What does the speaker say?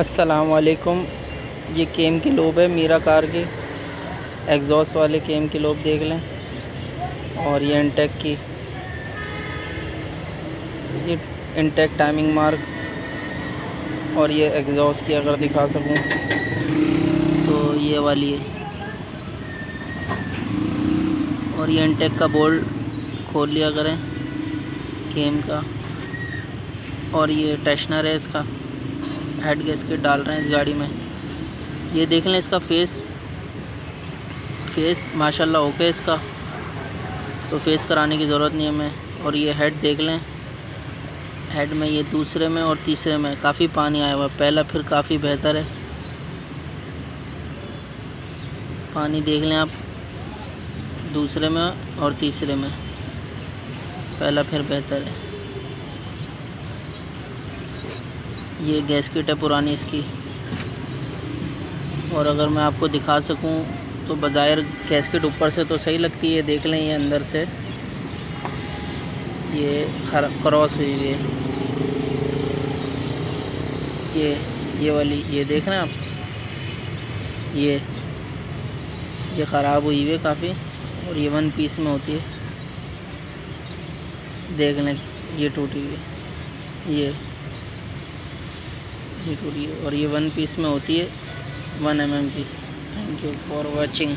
असलकुम ये केम की लोब है, मीरा कार की। एग्जॉस्ट वाले केम की लोब देख लें। और ये इंटेक की। ये इंटेक टाइमिंग मार्क और ये एग्जॉस्ट की अगर दिखा सकूँ तो ये वाली है। और ये इंटेक का बोल्ट खोल लिया करें, केम का। और ये टेशनर है इसका। हेड गैसकेट डाल रहे हैं इस गाड़ी में। ये देख लें इसका फेस। फेस माशाल्लाह ओके इसका। तो फेस कराने की ज़रूरत नहीं है हमें। और ये हेड देख लें। हेड में ये दूसरे में और तीसरे में काफ़ी पानी आया हुआ पहला फिर काफ़ी बेहतर है। पानी देख लें आप। दूसरे में और तीसरे में। पहला फिर बेहतर है। ये गैस किट है पुरानी इसकी। और अगर मैं आपको दिखा सकूँ तो बज़ाहिर गैस किट ऊपर से तो सही लगती है, देख लें ये अंदर से। ये क्रॉस हुई हुई है। ये ये वाली, ये देख रहे हैं आप? ये ये ख़राब हुई हुई है काफ़ी, और ये वन पीस में होती है। देख लें, ये टूटी हुई है। ये ये है और ये वन पीस में होती है वन एम एम की थैंक यू फॉर वॉचिंग